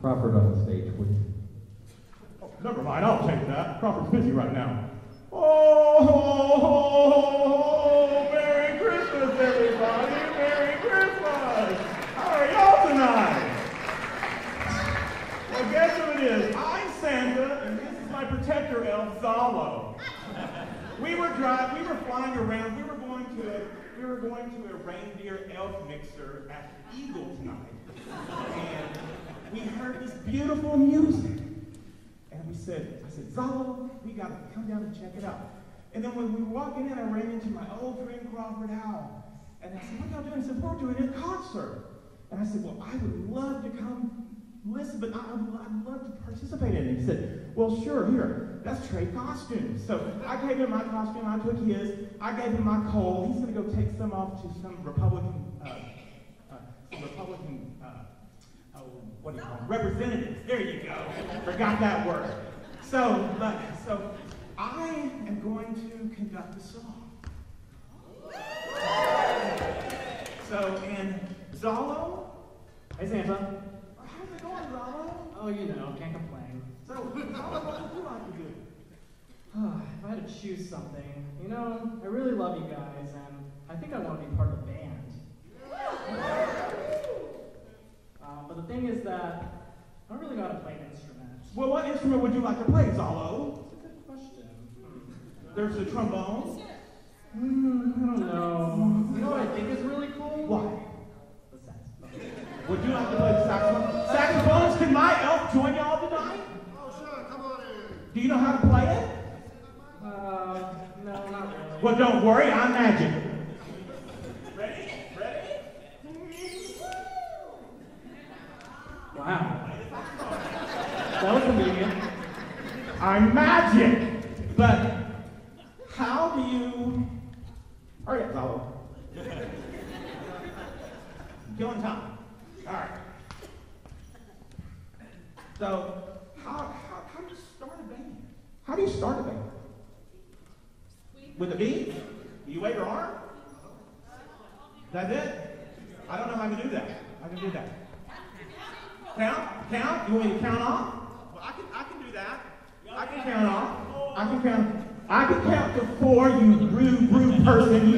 Crawford on the stage, please. Oh, never mind, I'll take that. Crawford's busy right now. Oh, ho, ho, Merry Christmas, everybody! Merry Christmas! How are y'all tonight? Well, guess who it is? I'm Santa, and this is my protector elf, Zalo. We were driving, we were flying around, we were going to a, we were going to a reindeer elf mixer at Eagle tonight. And we heard this beautiful music. And we said, I said, Zalo, we gotta come down and check it out. And then when we were walking in, I ran into my old friend Crawford Howell. And I said, what y'all doing? He said, we're doing a concert. And I said, well, I would love to come listen, but I, I'd, I'd love to participate in it. He said, well, sure, here, let's trade costumes. So I gave him my costume, I took his, I gave him my coal. He's gonna go take some off to some Republican, uh, uh, some Republican, uh, oh, what do you call them? Representatives. There you go. Forgot that word. So, but, so I am going to conduct a song. So, and Zalo, Hey Santa. how's it going, Zalo? Oh, you know, can't complain. So, Zalo, what would you like to do? if I had to choose something, you know, I really love you guys, and I think I want to be part of a band. Uh, but the thing is that I don't really know how to play an instrument. Well, what instrument would you like to play, Zalo? That's a good question. There's the trombone. Hmm, I don't know. You know what I think is really cool? What? The saxophone. Would you like to play the saxophone? Saxophones, can my elf join y'all tonight? Oh, sure, come on in. Do you know how to play it? Uh, no, not really. Well, don't worry, I'm magic. Ready? Ready? Wow. That was convenient. I'm magic. But how do you? Oh, Hurry up, Zalo. Killing time. All right. So, how, how, how do you start a band? How do you start a band? With a beat? You wave your arm? That's it? I don't know how to do that. I can do that. Count? Count? You want me to count off? Well, I can, I can do that. I can count off. I can count. I can count to four, you rude, rude person,